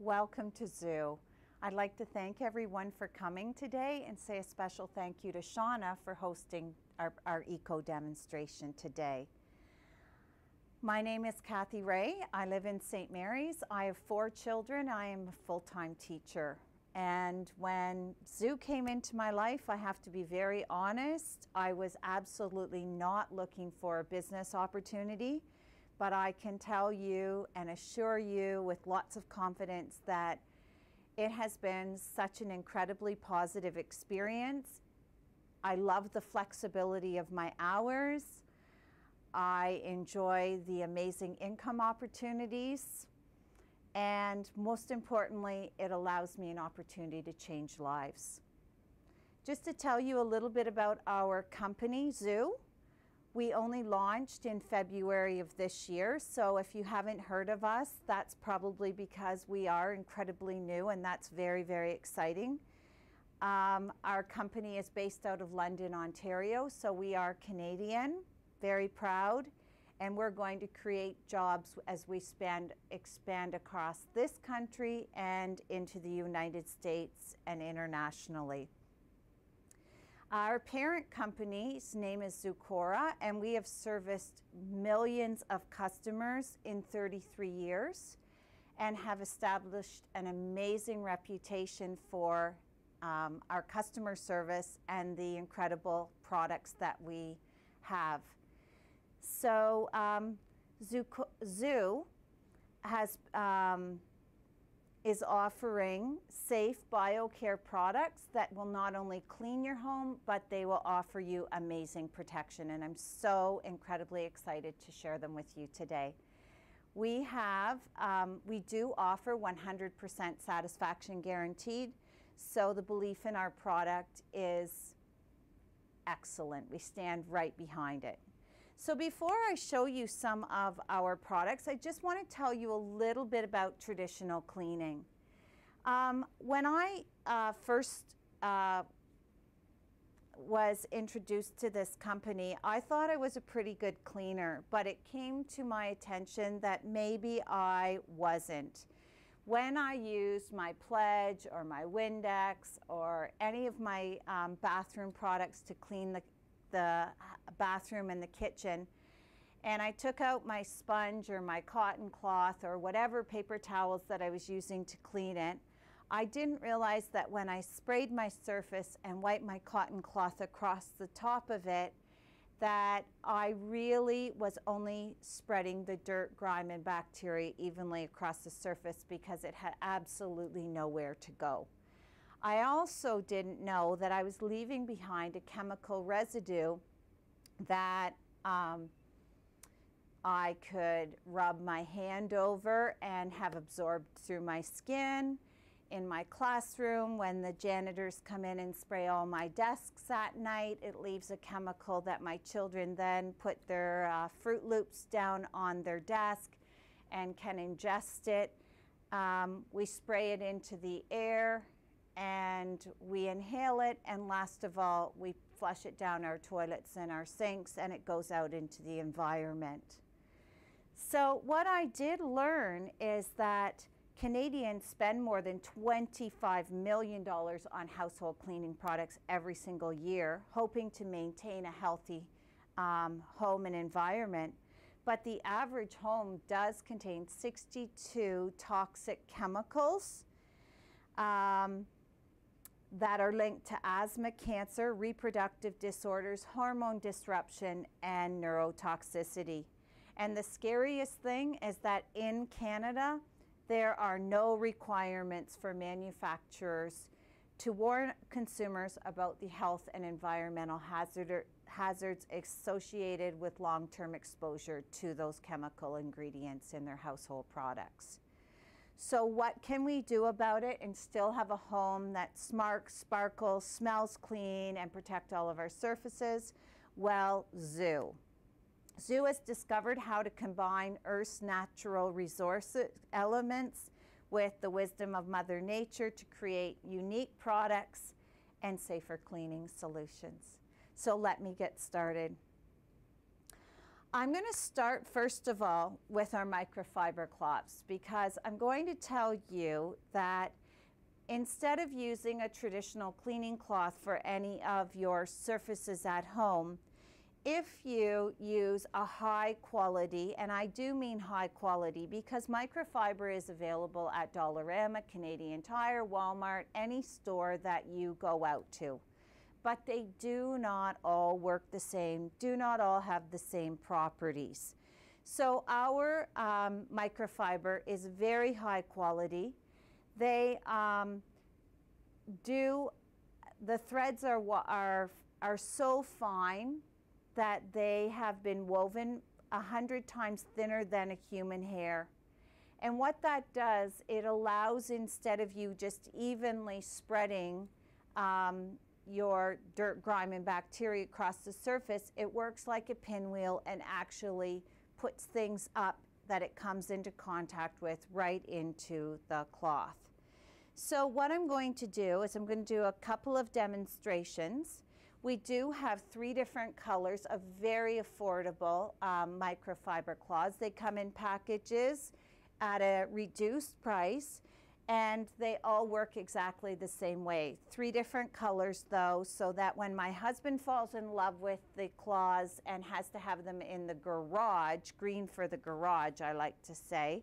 Welcome to ZU. I'd like to thank everyone for coming today and say a special thank you to Shauna for hosting our, our eco demonstration today. My name is Kathy Ray. I live in St. Mary's. I have four children. I am a full-time teacher. And when ZU came into my life, I have to be very honest, I was absolutely not looking for a business opportunity. But I can tell you and assure you with lots of confidence that it has been such an incredibly positive experience. I love the flexibility of my hours. I enjoy the amazing income opportunities. And most importantly, it allows me an opportunity to change lives. Just to tell you a little bit about our company, ZU. We only launched in February of this year, so if you haven't heard of us, that's probably because we are incredibly new and that's very, very exciting. Um, our company is based out of London, Ontario, so we are Canadian, very proud, and we're going to create jobs as we spend, expand across this country and into the United States and internationally. Our parent company's name is Zucora, and we have serviced millions of customers in 33 years and have established an amazing reputation for um, our customer service and the incredible products that we have. So um, ZU, ZU has um, is offering safe biocare products that will not only clean your home, but they will offer you amazing protection. And I'm so incredibly excited to share them with you today. We have, um, we do offer 100% satisfaction guaranteed. So the belief in our product is excellent. We stand right behind it. So before I show you some of our products, I just want to tell you a little bit about traditional cleaning. Um, when I uh, first uh, was introduced to this company, I thought I was a pretty good cleaner, but it came to my attention that maybe I wasn't. When I used my Pledge or my Windex or any of my um, bathroom products to clean the, the bathroom and the kitchen. And I took out my sponge or my cotton cloth or whatever paper towels that I was using to clean it. I didn't realize that when I sprayed my surface and wiped my cotton cloth across the top of it, that I really was only spreading the dirt, grime, and bacteria evenly across the surface because it had absolutely nowhere to go. I also didn't know that I was leaving behind a chemical residue that um, I could rub my hand over and have absorbed through my skin. In my classroom, when the janitors come in and spray all my desks at night, it leaves a chemical that my children then put their uh, Fruit Loops down on their desk and can ingest it. Um, we spray it into the air and we inhale it and last of all we flush it down our toilets and our sinks and it goes out into the environment. So what I did learn is that Canadians spend more than $25 million on household cleaning products every single year, hoping to maintain a healthy um, home and environment. But the average home does contain 62 toxic chemicals. Um, that are linked to asthma, cancer, reproductive disorders, hormone disruption, and neurotoxicity. And the scariest thing is that in Canada, there are no requirements for manufacturers to warn consumers about the health and environmental hazard, hazards associated with long-term exposure to those chemical ingredients in their household products. So what can we do about it and still have a home that smarks, sparkles, smells clean, and protect all of our surfaces? Well, ZU. ZU has discovered how to combine Earth's natural resource elements with the wisdom of Mother Nature to create unique products and safer cleaning solutions. So let me get started. I'm going to start first of all with our microfiber cloths because I'm going to tell you that instead of using a traditional cleaning cloth for any of your surfaces at home, if you use a high quality, and I do mean high quality because microfiber is available at Dollarama, Canadian Tire, Walmart, any store that you go out to but they do not all work the same, do not all have the same properties. So our um, microfiber is very high quality. They um, do, the threads are, are, are so fine that they have been woven a hundred times thinner than a human hair. And what that does, it allows instead of you just evenly spreading um, your dirt, grime, and bacteria across the surface, it works like a pinwheel and actually puts things up that it comes into contact with right into the cloth. So what I'm going to do is I'm going to do a couple of demonstrations. We do have three different colors of very affordable um, microfiber cloths. They come in packages at a reduced price and they all work exactly the same way. Three different colors though, so that when my husband falls in love with the claws and has to have them in the garage, green for the garage, I like to say,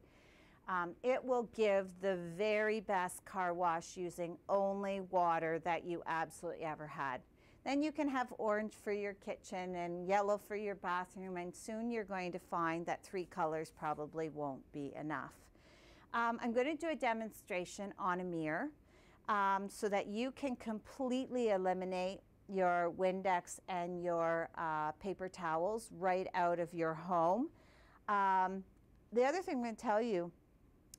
um, it will give the very best car wash using only water that you absolutely ever had. Then you can have orange for your kitchen and yellow for your bathroom, and soon you're going to find that three colors probably won't be enough. Um, I'm going to do a demonstration on a mirror um, so that you can completely eliminate your Windex and your uh, paper towels right out of your home. Um, the other thing I'm going to tell you,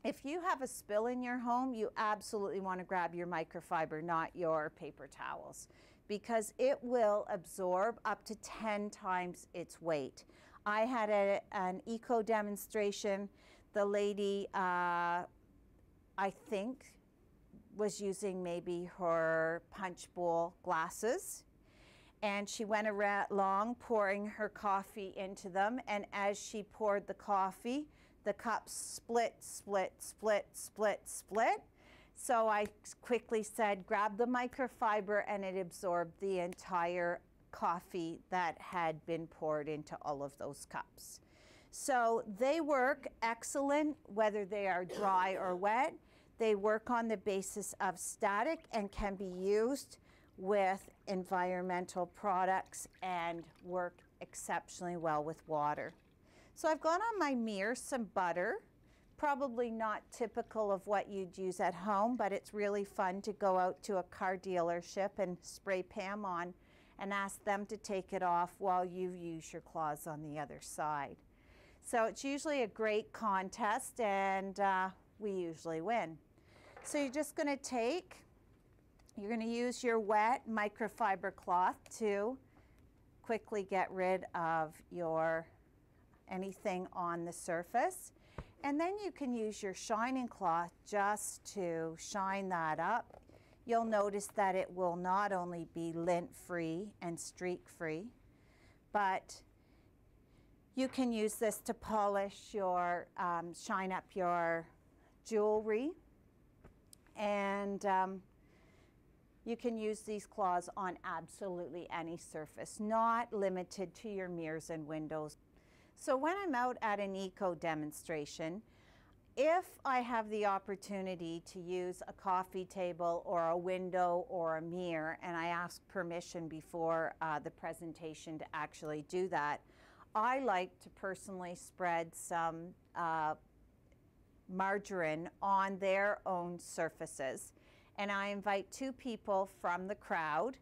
if you have a spill in your home, you absolutely want to grab your microfiber, not your paper towels, because it will absorb up to 10 times its weight. I had a, an eco demonstration the lady, uh, I think, was using maybe her punch bowl glasses. And she went along pouring her coffee into them. And as she poured the coffee, the cups split, split, split, split, split. So I quickly said, grab the microfiber, and it absorbed the entire coffee that had been poured into all of those cups. So they work excellent whether they are dry or wet. They work on the basis of static and can be used with environmental products and work exceptionally well with water. So I've got on my mirror some butter, probably not typical of what you'd use at home, but it's really fun to go out to a car dealership and spray Pam on and ask them to take it off while you use your claws on the other side. So it's usually a great contest and uh, we usually win. So you're just going to take, you're going to use your wet microfiber cloth to quickly get rid of your anything on the surface. And then you can use your shining cloth just to shine that up. You'll notice that it will not only be lint free and streak free, but you can use this to polish your, um, shine up your jewelry. And um, you can use these claws on absolutely any surface, not limited to your mirrors and windows. So when I'm out at an eco demonstration, if I have the opportunity to use a coffee table or a window or a mirror, and I ask permission before uh, the presentation to actually do that, I like to personally spread some uh, margarine on their own surfaces. And I invite two people from the crowd.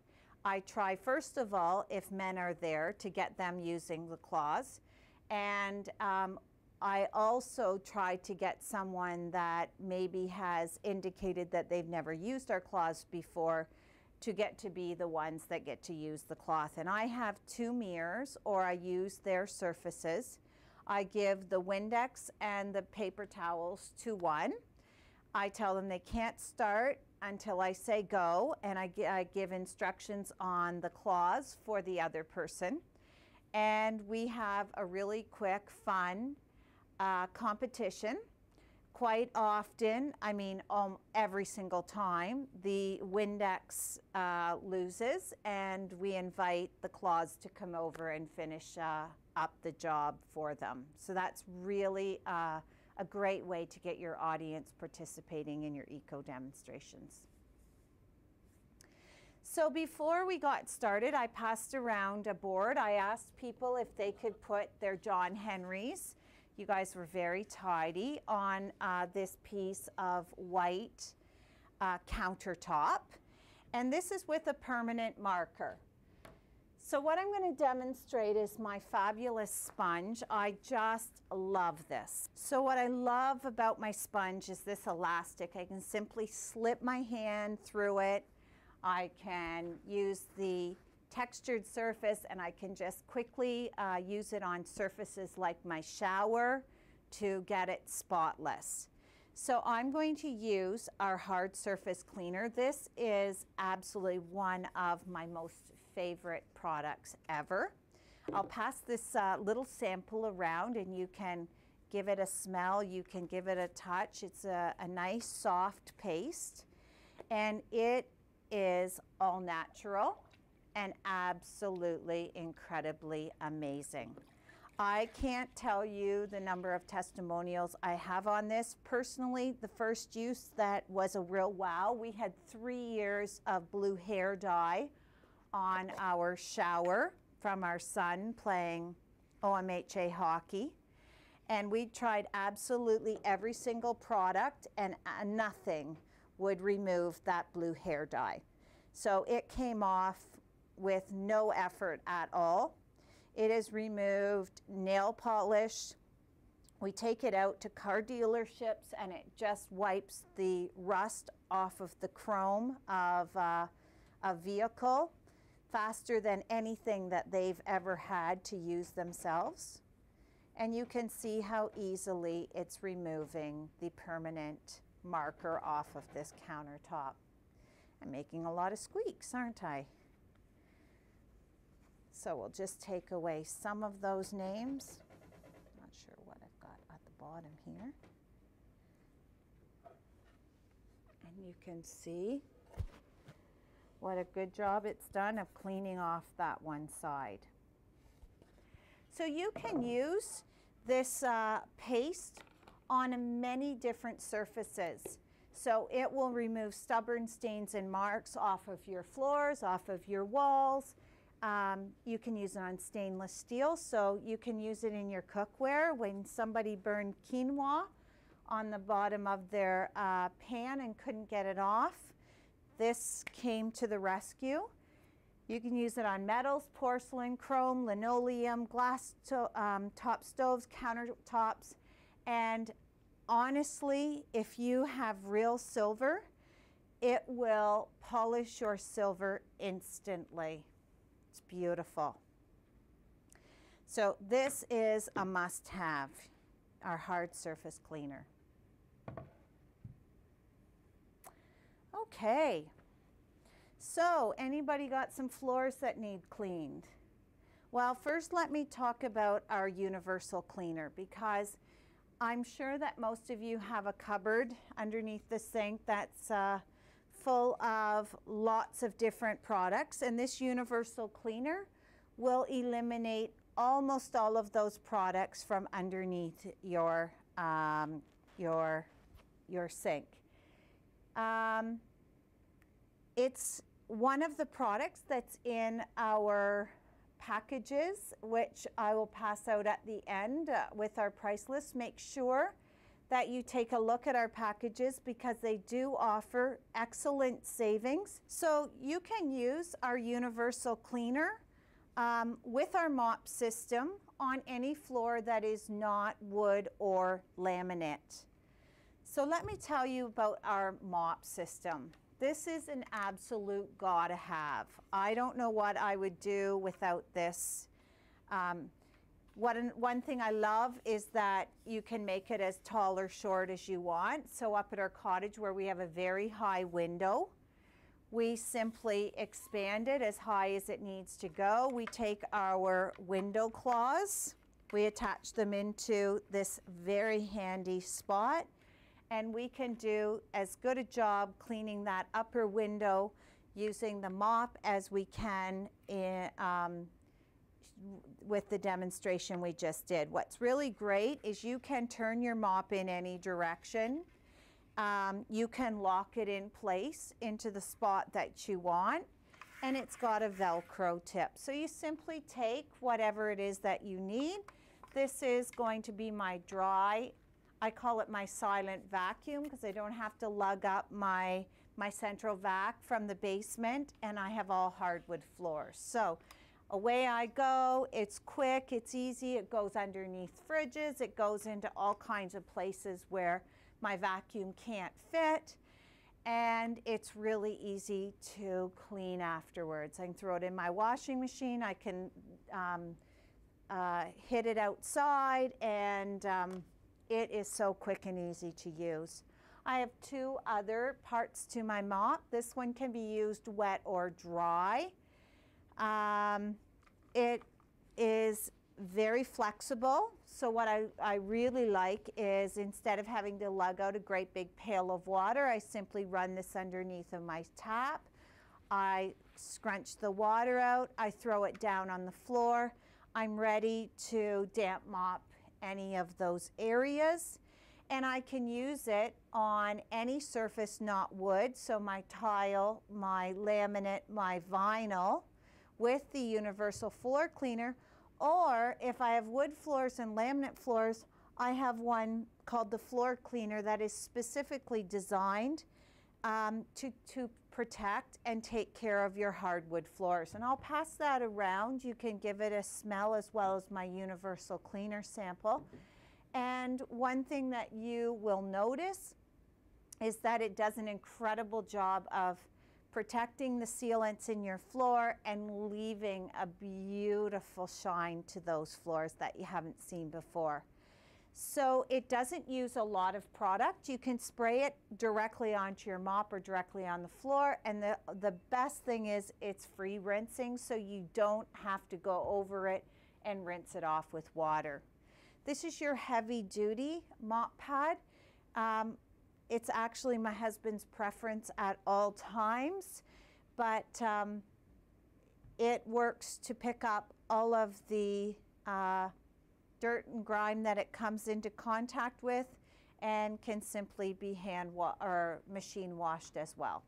I try, first of all, if men are there, to get them using the claws. And um, I also try to get someone that maybe has indicated that they've never used our claws before to get to be the ones that get to use the cloth. And I have two mirrors or I use their surfaces. I give the Windex and the paper towels to one. I tell them they can't start until I say go and I, I give instructions on the claws for the other person. and we have a really quick, fun uh, competition. Quite often, I mean, um, every single time, the Windex uh, loses, and we invite the claws to come over and finish uh, up the job for them. So that's really uh, a great way to get your audience participating in your eco demonstrations. So before we got started, I passed around a board. I asked people if they could put their John Henrys you guys were very tidy on uh, this piece of white uh, countertop. And this is with a permanent marker. So what I'm going to demonstrate is my fabulous sponge. I just love this. So what I love about my sponge is this elastic. I can simply slip my hand through it. I can use the textured surface and I can just quickly uh, use it on surfaces like my shower to get it spotless. So I'm going to use our hard surface cleaner. This is absolutely one of my most favorite products ever. I'll pass this uh, little sample around and you can give it a smell, you can give it a touch. It's a, a nice soft paste and it is all natural and absolutely incredibly amazing. I can't tell you the number of testimonials I have on this. Personally, the first use that was a real wow, we had three years of blue hair dye on our shower from our son playing OMHA hockey. And we tried absolutely every single product and uh, nothing would remove that blue hair dye. So it came off with no effort at all. It is removed nail polish. We take it out to car dealerships and it just wipes the rust off of the chrome of uh, a vehicle faster than anything that they've ever had to use themselves. And you can see how easily it's removing the permanent marker off of this countertop. I'm making a lot of squeaks, aren't I? So we'll just take away some of those names. Not sure what I've got at the bottom here. And you can see what a good job it's done of cleaning off that one side. So you can use this uh, paste on many different surfaces. So it will remove stubborn stains and marks off of your floors, off of your walls, um, you can use it on stainless steel, so you can use it in your cookware when somebody burned quinoa on the bottom of their uh, pan and couldn't get it off. This came to the rescue. You can use it on metals, porcelain, chrome, linoleum, glass to, um, top stoves, countertops, and honestly, if you have real silver, it will polish your silver instantly. Beautiful. So this is a must-have, our hard surface cleaner. Okay, so anybody got some floors that need cleaned? Well, first let me talk about our universal cleaner because I'm sure that most of you have a cupboard underneath the sink that's uh, full of lots of different products and this universal cleaner will eliminate almost all of those products from underneath your, um, your, your sink. Um, it's one of the products that's in our packages, which I will pass out at the end uh, with our price list. Make sure that you take a look at our packages because they do offer excellent savings. So you can use our universal cleaner um, with our mop system on any floor that is not wood or laminate. So let me tell you about our mop system. This is an absolute gotta have. I don't know what I would do without this. Um, what an, one thing I love is that you can make it as tall or short as you want. So up at our cottage where we have a very high window, we simply expand it as high as it needs to go. We take our window claws, we attach them into this very handy spot, and we can do as good a job cleaning that upper window using the mop as we can in, um, with the demonstration we just did. What's really great is you can turn your mop in any direction um, you can lock it in place into the spot that you want and it's got a Velcro tip. So you simply take whatever it is that you need. This is going to be my dry, I call it my silent vacuum because I don't have to lug up my, my central vac from the basement and I have all hardwood floors. So away I go, it's quick, it's easy, it goes underneath fridges, it goes into all kinds of places where my vacuum can't fit and it's really easy to clean afterwards. I can throw it in my washing machine, I can um, uh, hit it outside and um, it is so quick and easy to use. I have two other parts to my mop. This one can be used wet or dry. Um, it is very flexible. So what I, I really like is instead of having to lug out a great big pail of water, I simply run this underneath of my tap. I scrunch the water out, I throw it down on the floor. I'm ready to damp mop any of those areas. And I can use it on any surface not wood, so my tile, my laminate, my vinyl, with the universal floor cleaner, or if I have wood floors and laminate floors, I have one called the floor cleaner that is specifically designed um, to, to protect and take care of your hardwood floors. And I'll pass that around. You can give it a smell as well as my universal cleaner sample. And one thing that you will notice is that it does an incredible job of protecting the sealants in your floor and leaving a beautiful shine to those floors that you haven't seen before. So it doesn't use a lot of product. You can spray it directly onto your mop or directly on the floor. And the, the best thing is it's free rinsing, so you don't have to go over it and rinse it off with water. This is your heavy duty mop pad. Um, it's actually my husband's preference at all times, but um, it works to pick up all of the uh, dirt and grime that it comes into contact with and can simply be hand or machine washed as well.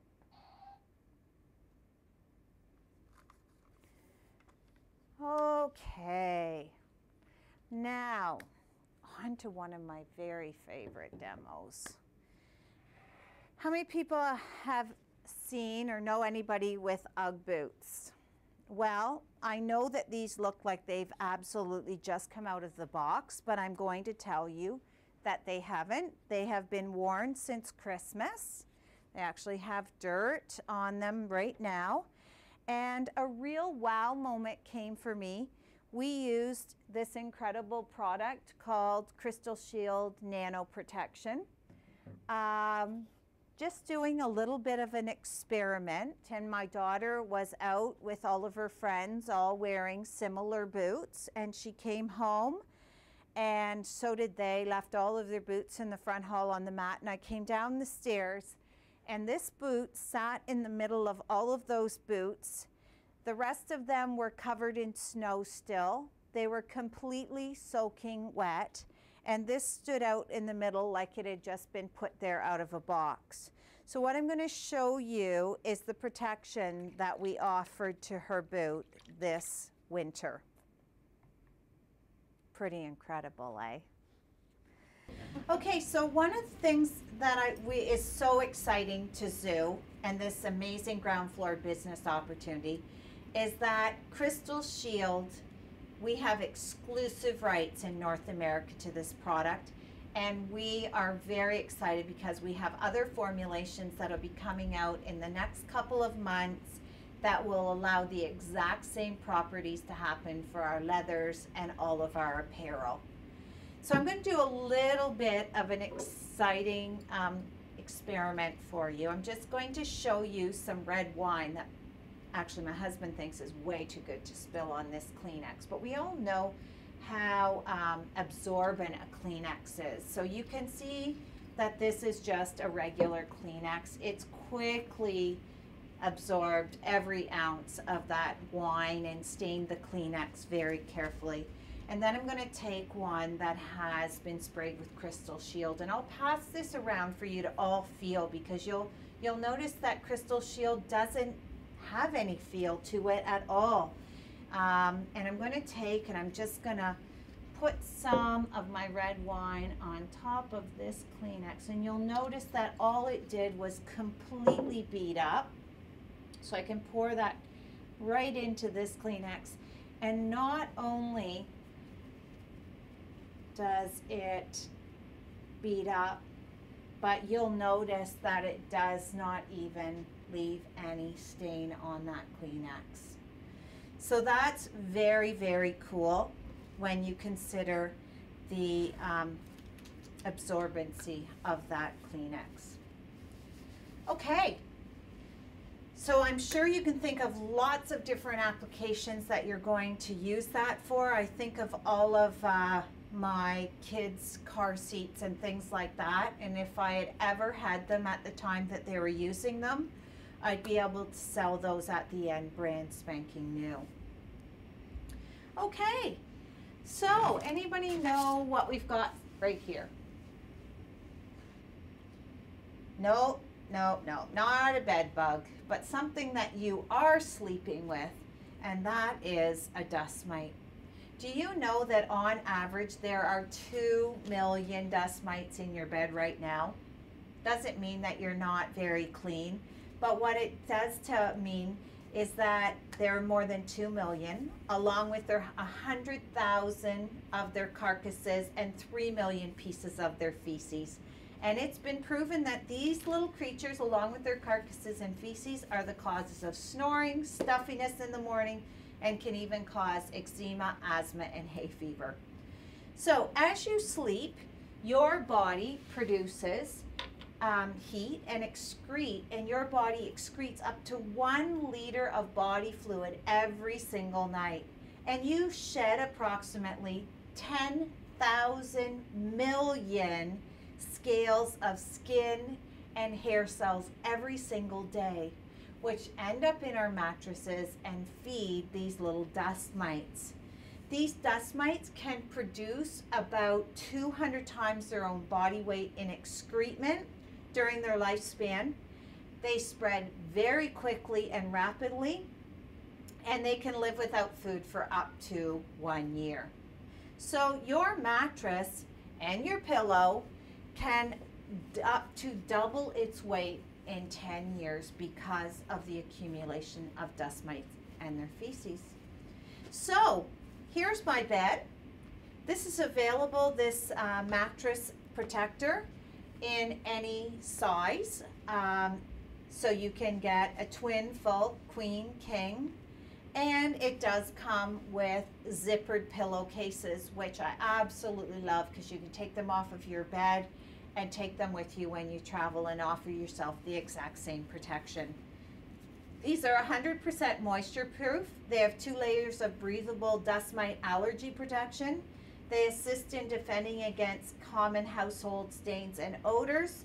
Okay, now on to one of my very favorite demos. How many people have seen or know anybody with Ugg boots? Well, I know that these look like they've absolutely just come out of the box, but I'm going to tell you that they haven't. They have been worn since Christmas. They actually have dirt on them right now. And a real wow moment came for me. We used this incredible product called Crystal Shield Nano Protection. Um, just doing a little bit of an experiment and my daughter was out with all of her friends all wearing similar boots and she came home and so did they left all of their boots in the front hall on the mat and I came down the stairs and this boot sat in the middle of all of those boots. The rest of them were covered in snow still. They were completely soaking wet and this stood out in the middle like it had just been put there out of a box. So what I'm going to show you is the protection that we offered to her boot this winter. Pretty incredible, eh? Okay, so one of the things that I, we, is so exciting to ZU and this amazing ground floor business opportunity is that Crystal Shield we have exclusive rights in North America to this product and we are very excited because we have other formulations that will be coming out in the next couple of months that will allow the exact same properties to happen for our leathers and all of our apparel. So I'm going to do a little bit of an exciting um, experiment for you. I'm just going to show you some red wine that actually my husband thinks is way too good to spill on this Kleenex. But we all know how um, absorbent a Kleenex is. So you can see that this is just a regular Kleenex. It's quickly absorbed every ounce of that wine and stained the Kleenex very carefully. And then I'm going to take one that has been sprayed with Crystal Shield and I'll pass this around for you to all feel because you'll you'll notice that Crystal Shield doesn't have any feel to it at all. Um, and I'm going to take and I'm just going to put some of my red wine on top of this Kleenex and you'll notice that all it did was completely beat up. So I can pour that right into this Kleenex and not only does it beat up, but you'll notice that it does not even leave any stain on that Kleenex. So that's very, very cool when you consider the um, absorbency of that Kleenex. Okay, so I'm sure you can think of lots of different applications that you're going to use that for. I think of all of uh, my kids' car seats and things like that. And if I had ever had them at the time that they were using them, I'd be able to sell those at the end brand spanking new. Okay, so anybody know what we've got right here? No, no, no, not a bed bug, but something that you are sleeping with, and that is a dust mite. Do you know that on average there are 2 million dust mites in your bed right now? Doesn't mean that you're not very clean, but what it does to mean is that there are more than 2 million, along with their 100,000 of their carcasses and 3 million pieces of their feces. And it's been proven that these little creatures, along with their carcasses and feces, are the causes of snoring, stuffiness in the morning, and can even cause eczema, asthma, and hay fever. So as you sleep, your body produces um, heat and excrete, and your body excretes up to one liter of body fluid every single night. And you shed approximately 10,000 million scales of skin and hair cells every single day which end up in our mattresses and feed these little dust mites. These dust mites can produce about 200 times their own body weight in excrement during their lifespan. They spread very quickly and rapidly, and they can live without food for up to one year. So your mattress and your pillow can up to double its weight in 10 years because of the accumulation of dust mites and their feces. So here's my bed. This is available, this uh, mattress protector in any size. Um, so you can get a twin, full, queen, king, and it does come with zippered pillowcases, which I absolutely love because you can take them off of your bed and take them with you when you travel and offer yourself the exact same protection. These are 100% moisture proof. They have two layers of breathable dust mite allergy protection. They assist in defending against common household stains and odors.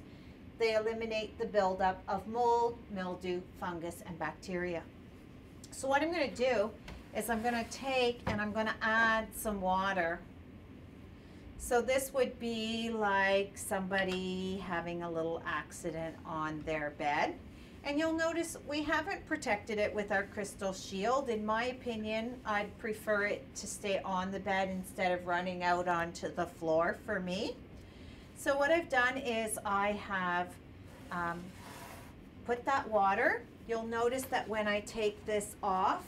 They eliminate the buildup of mold, mildew, fungus, and bacteria. So what I'm going to do is I'm going to take and I'm going to add some water so this would be like somebody having a little accident on their bed. And you'll notice we haven't protected it with our crystal shield. In my opinion, I'd prefer it to stay on the bed instead of running out onto the floor for me. So what I've done is I have um, put that water. You'll notice that when I take this off,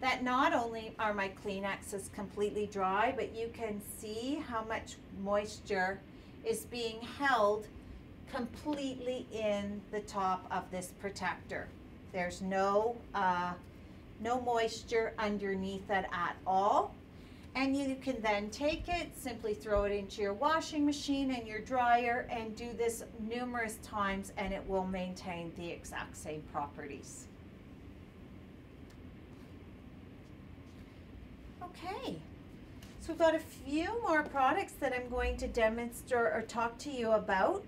that not only are my Kleenexes completely dry, but you can see how much moisture is being held completely in the top of this protector. There's no, uh, no moisture underneath it at all. And you can then take it, simply throw it into your washing machine and your dryer and do this numerous times and it will maintain the exact same properties. Okay, so we've got a few more products that I'm going to demonstrate or talk to you about.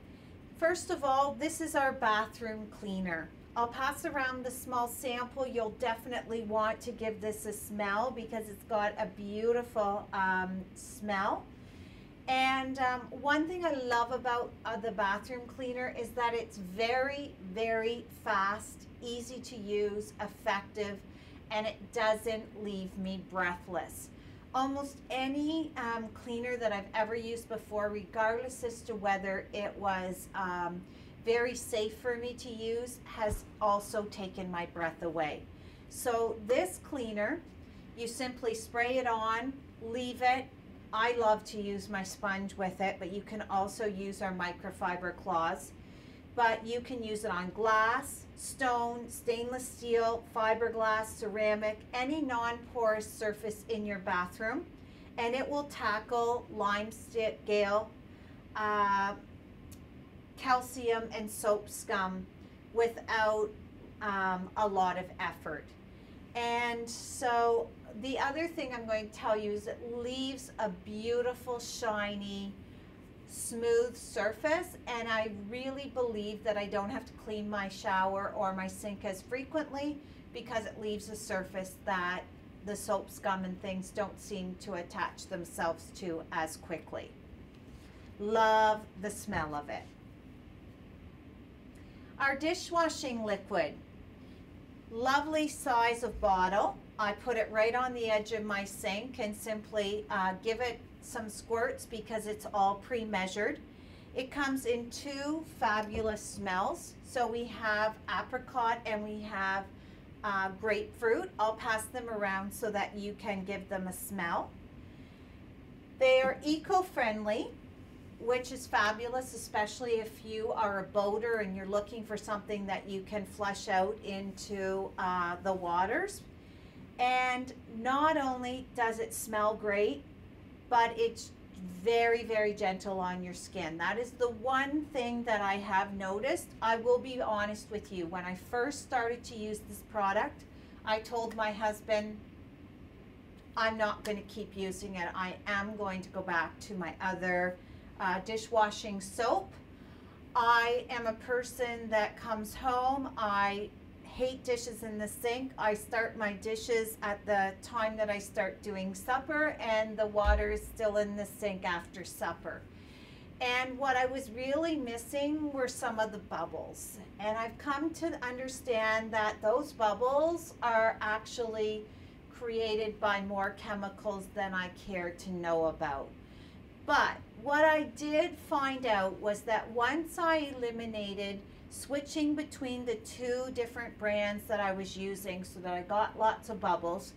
First of all, this is our bathroom cleaner. I'll pass around the small sample. You'll definitely want to give this a smell because it's got a beautiful um, smell. And um, one thing I love about uh, the bathroom cleaner is that it's very, very fast, easy to use, effective, and it doesn't leave me breathless. Almost any um, cleaner that I've ever used before, regardless as to whether it was um, very safe for me to use, has also taken my breath away. So this cleaner, you simply spray it on, leave it. I love to use my sponge with it, but you can also use our microfiber cloths. But you can use it on glass, stone, stainless steel, fiberglass, ceramic, any non-porous surface in your bathroom. And it will tackle lime scale, uh, calcium and soap scum without um, a lot of effort. And so the other thing I'm going to tell you is it leaves a beautiful, shiny, smooth surface. And I really believe that I don't have to clean my shower or my sink as frequently because it leaves a surface that the soap scum and things don't seem to attach themselves to as quickly. Love the smell of it. Our dishwashing liquid, lovely size of bottle. I put it right on the edge of my sink and simply uh, give it some squirts because it's all pre-measured. It comes in two fabulous smells. So we have apricot and we have uh, grapefruit. I'll pass them around so that you can give them a smell. They are eco-friendly which is fabulous, especially if you are a boater and you're looking for something that you can flush out into uh, the waters. And not only does it smell great, but it's very, very gentle on your skin. That is the one thing that I have noticed. I will be honest with you. When I first started to use this product, I told my husband, I'm not going to keep using it. I am going to go back to my other uh, dishwashing soap. I am a person that comes home. I hate dishes in the sink. I start my dishes at the time that I start doing supper, and the water is still in the sink after supper. And what I was really missing were some of the bubbles. And I've come to understand that those bubbles are actually created by more chemicals than I care to know about. But what I did find out was that once I eliminated switching between the two different brands that I was using so that I got lots of bubbles,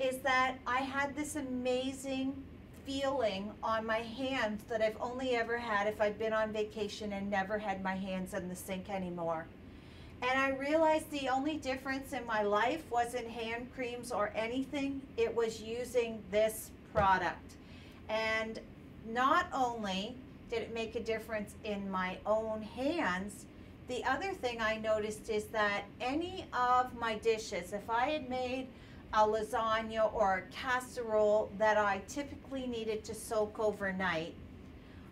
is that I had this amazing feeling on my hands that I've only ever had if I've been on vacation and never had my hands in the sink anymore. And I realized the only difference in my life wasn't hand creams or anything, it was using this product. And not only did it make a difference in my own hands, the other thing I noticed is that any of my dishes, if I had made a lasagna or a casserole that I typically needed to soak overnight,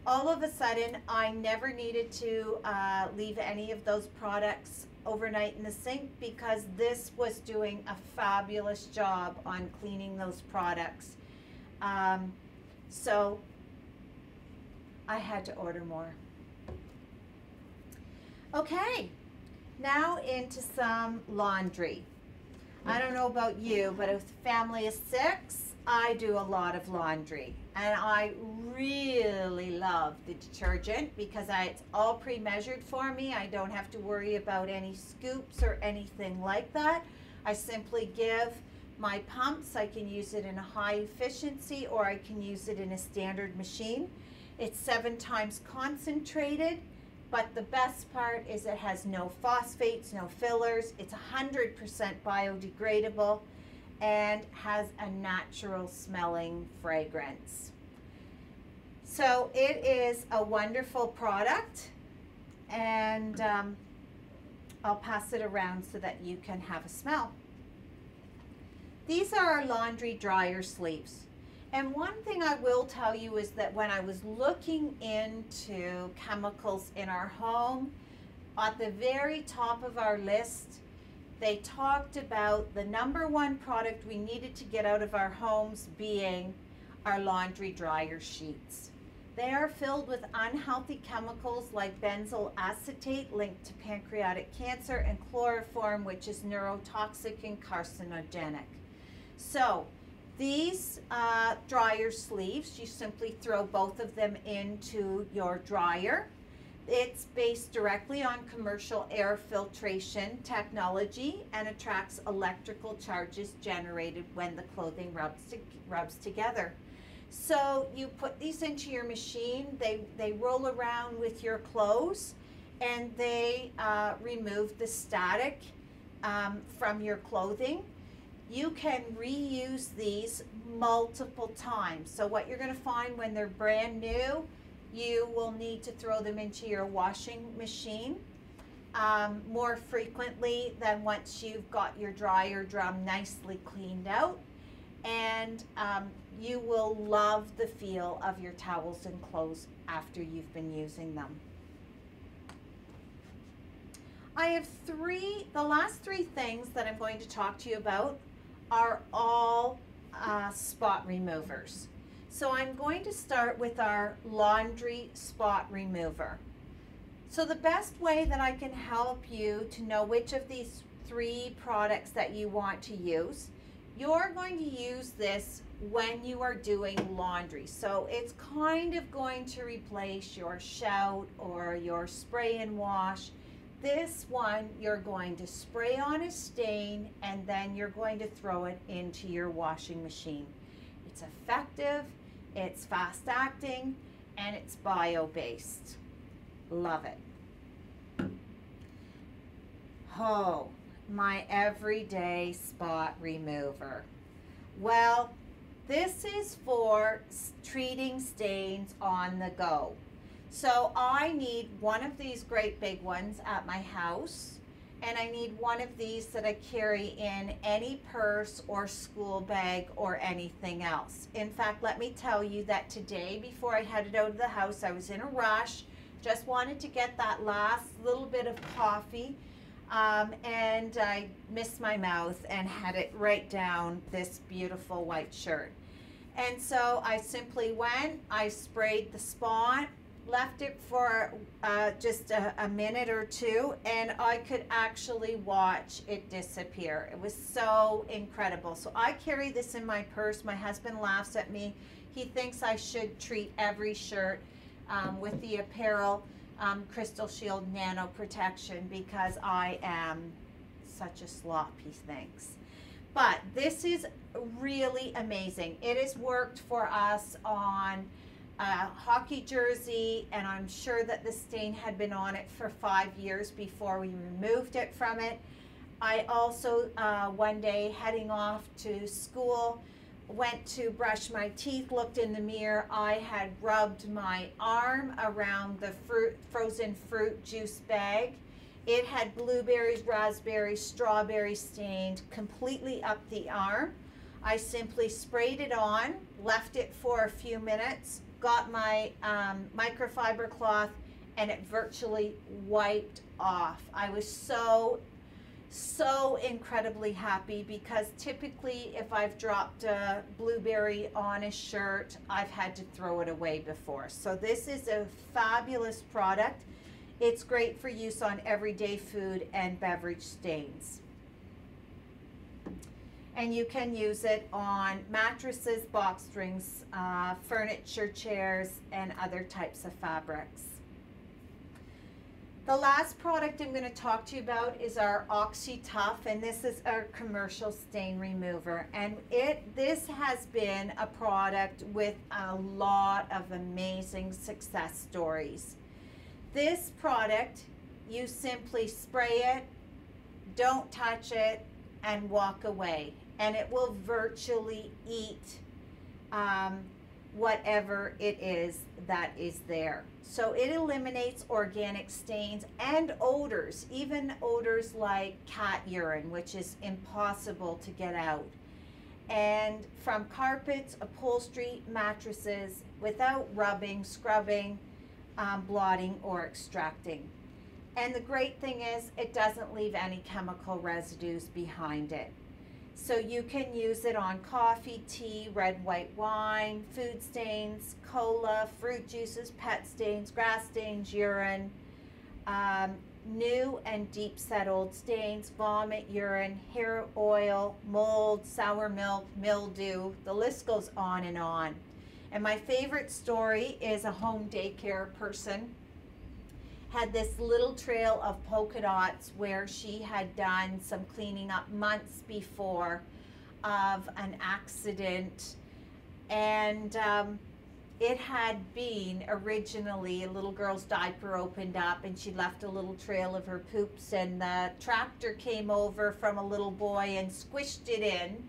all of a sudden I never needed to uh, leave any of those products overnight in the sink because this was doing a fabulous job on cleaning those products. Um, so I had to order more. Okay, now into some laundry. I don't know about you, but with a family of six, I do a lot of laundry. And I really love the detergent because I, it's all pre-measured for me. I don't have to worry about any scoops or anything like that. I simply give my pumps, I can use it in a high efficiency or I can use it in a standard machine. It's seven times concentrated, but the best part is it has no phosphates, no fillers. It's 100% biodegradable. and has a natural smelling fragrance. So it is a wonderful product and um, I'll pass it around so that you can have a smell. These are our laundry dryer sleeves. And one thing I will tell you is that when I was looking into chemicals in our home, at the very top of our list, they talked about the number one product we needed to get out of our homes being our laundry dryer sheets. They are filled with unhealthy chemicals like benzyl acetate linked to pancreatic cancer and chloroform which is neurotoxic and carcinogenic. So these uh, dryer sleeves, you simply throw both of them into your dryer. It's based directly on commercial air filtration technology and attracts electrical charges generated when the clothing rubs, to, rubs together. So you put these into your machine, they, they roll around with your clothes and they uh, remove the static um, from your clothing you can reuse these multiple times. So what you're going to find when they're brand new, you will need to throw them into your washing machine um, more frequently than once you've got your dryer drum nicely cleaned out. And um, you will love the feel of your towels and clothes after you've been using them. I have three, the last three things that I'm going to talk to you about are all uh, spot removers. So I'm going to start with our laundry spot remover. So the best way that I can help you to know which of these three products that you want to use, you're going to use this when you are doing laundry. So it's kind of going to replace your shout or your spray and wash this one, you're going to spray on a stain and then you're going to throw it into your washing machine. It's effective, it's fast acting, and it's bio-based. Love it. Oh, my everyday spot remover. Well, this is for treating stains on the go. So I need one of these great big ones at my house and I need one of these that I carry in any purse or school bag or anything else. In fact, let me tell you that today before I headed out of the house, I was in a rush, just wanted to get that last little bit of coffee um, and I missed my mouth and had it right down this beautiful white shirt. And so I simply went, I sprayed the spot, left it for uh, just a, a, minute or two and I could actually watch it disappear. It was so incredible. So I carry this in my purse. My husband laughs at me. He thinks I should treat every shirt um, with the apparel um, Crystal Shield Nano Protection because I am such a slop, he thinks. But this is really amazing. It has worked for us on a hockey jersey, and I'm sure that the stain had been on it for five years before we removed it from it. I also, uh, one day heading off to school, went to brush my teeth, looked in the mirror. I had rubbed my arm around the fruit, frozen fruit juice bag. It had blueberries, raspberries, strawberries stained completely up the arm. I simply sprayed it on, left it for a few minutes, got my um, microfiber cloth and it virtually wiped off. I was so, so incredibly happy because typically if I've dropped a blueberry on a shirt, I've had to throw it away before. So this is a fabulous product. It's great for use on everyday food and beverage stains and you can use it on mattresses, box springs, uh, furniture, chairs, and other types of fabrics. The last product I'm going to talk to you about is our OxyTough, and this is our commercial stain remover. And it this has been a product with a lot of amazing success stories. This product, you simply spray it, don't touch it, and walk away and it will virtually eat um, whatever it is that is there. So it eliminates organic stains and odors, even odors like cat urine, which is impossible to get out. And from carpets, upholstery, mattresses, without rubbing, scrubbing, um, blotting, or extracting. And the great thing is, it doesn't leave any chemical residues behind it. So you can use it on coffee, tea, red, white wine, food stains, cola, fruit juices, pet stains, grass stains, urine, um, new and deep set old stains, vomit, urine, hair oil, mold, sour milk, mildew. The list goes on and on. And my favorite story is a home daycare person had this little trail of polka dots where she had done some cleaning up months before of an accident. And um, it had been originally a little girl's diaper opened up and she left a little trail of her poops and the tractor came over from a little boy and squished it in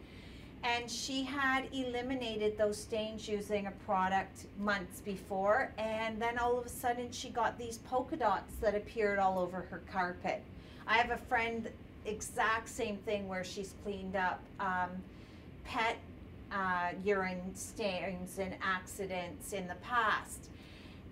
and she had eliminated those stains using a product months before and then all of a sudden she got these polka dots that appeared all over her carpet. I have a friend exact same thing where she's cleaned up um, pet uh, urine stains and accidents in the past.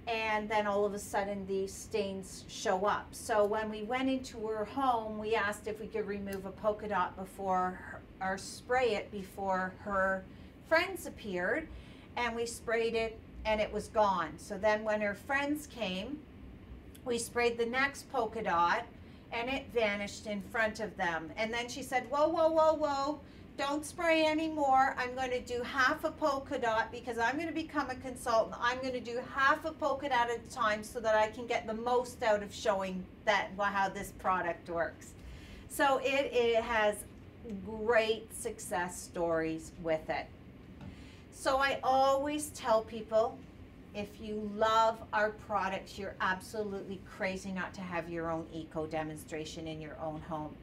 And then all of a sudden these stains show up. So when we went into her home we asked if we could remove a polka dot before or spray it before her friends appeared and we sprayed it and it was gone. So then when her friends came, we sprayed the next polka dot and it vanished in front of them. And then she said, whoa, whoa, whoa, whoa, don't spray anymore. I'm going to do half a polka dot because I'm going to become a consultant. I'm going to do half a polka dot at a time so that I can get the most out of showing that how this product works. So it, it has great success stories with it. So I always tell people if you love our products, you're absolutely crazy not to have your own eco demonstration in your own home.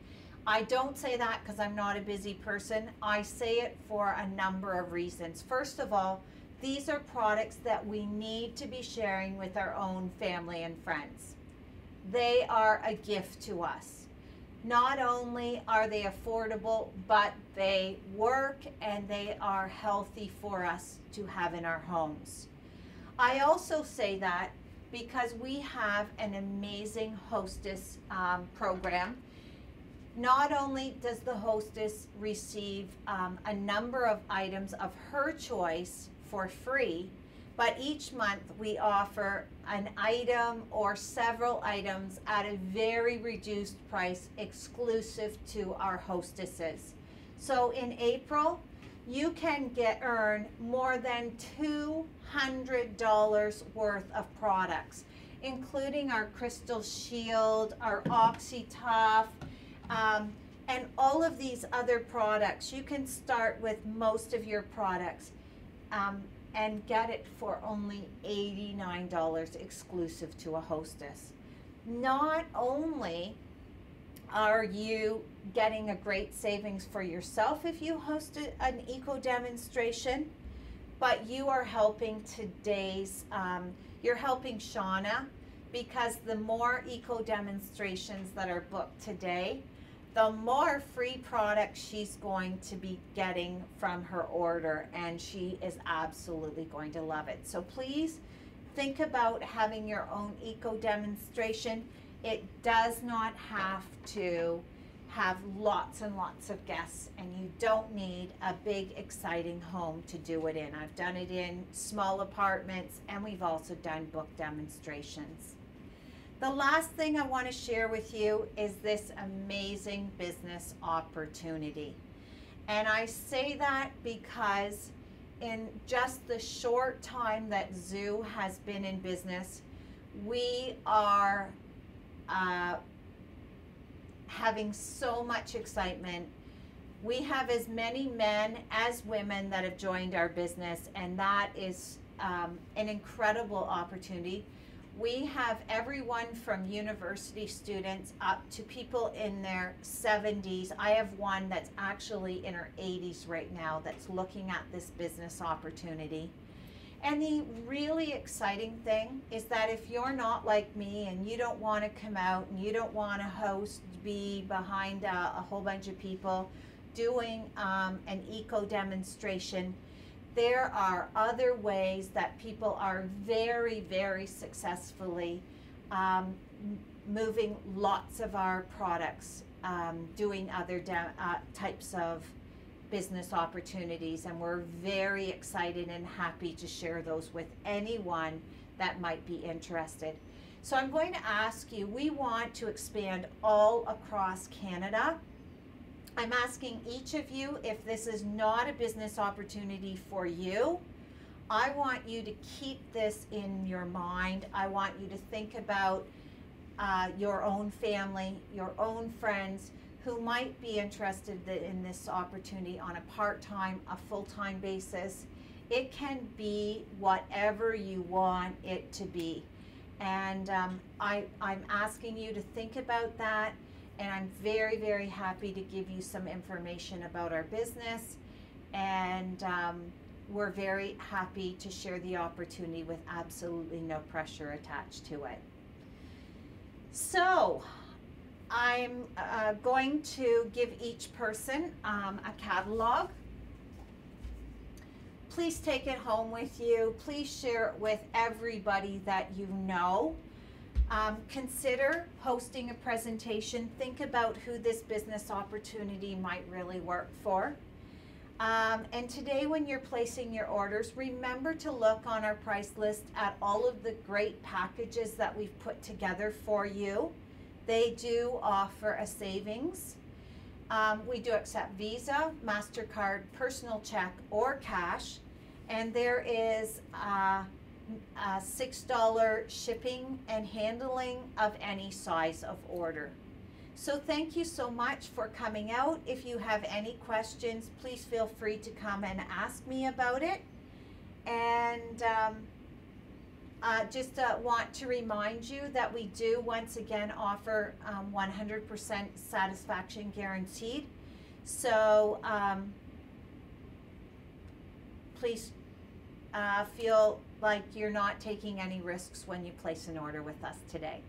I don't say that because I'm not a busy person. I say it for a number of reasons. First of all, these are products that we need to be sharing with our own family and friends. They are a gift to us not only are they affordable, but they work and they are healthy for us to have in our homes. I also say that because we have an amazing hostess um, program. Not only does the hostess receive um, a number of items of her choice for free, but each month we offer an item or several items at a very reduced price exclusive to our hostesses. So in April, you can get earn more than $200 worth of products, including our Crystal Shield, our OxyTough, um, and all of these other products. You can start with most of your products. Um, and get it for only $89 exclusive to a hostess. Not only are you getting a great savings for yourself if you host an eco demonstration, but you are helping today's, um, you're helping Shauna because the more eco demonstrations that are booked today, the more free products she's going to be getting from her order and she is absolutely going to love it. So please think about having your own eco demonstration. It does not have to have lots and lots of guests and you don't need a big exciting home to do it in. I've done it in small apartments and we've also done book demonstrations. The last thing I want to share with you is this amazing business opportunity. And I say that because in just the short time that ZU has been in business, we are uh, having so much excitement. We have as many men as women that have joined our business, and that is um, an incredible opportunity We have everyone from university students up to people in their 70s. I have one that's actually in her 80s right now that's looking at this business opportunity. And the really exciting thing is that if you're not like me and you don't want to come out and you don't want to host, be behind a, a whole bunch of people doing um, an eco demonstration, there are other ways that people are very, very successfully um, moving lots of our products, um, doing other uh, types of business opportunities, and we're very excited and happy to share those with anyone that might be interested. So I'm going to ask you, we want to expand all across Canada. I'm asking each of you if this is not a business opportunity for you. I want you to keep this in your mind. I want you to think about uh, your own family, your own friends, who might be interested in this opportunity on a part-time, a full-time basis. It can be whatever you want it to be. And um, I, I'm asking you to think about that. And I'm very, very happy to give you some information about our business. And um, we're very happy to share the opportunity with absolutely no pressure attached to it. So, I'm uh, going to give each person um, a catalog. Please take it home with you. Please share it with everybody that you know. Um, consider hosting a presentation. Think about who this business opportunity might really work for. Um, and today, when you're placing your orders, remember to look on our price list at all of the great packages that we've put together for you. They do offer a savings. Um, we do accept Visa, MasterCard, personal check, or cash. And there is a, a $6 shipping and handling of any size of order. So thank you so much for coming out. If you have any questions, please feel free to come and ask me about it. And um, uh, just uh, want to remind you that we do once again offer 100% um, satisfaction guaranteed. So um, please uh, feel like you're not taking any risks when you place an order with us today.